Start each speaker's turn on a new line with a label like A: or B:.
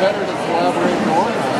A: better to collaborate more.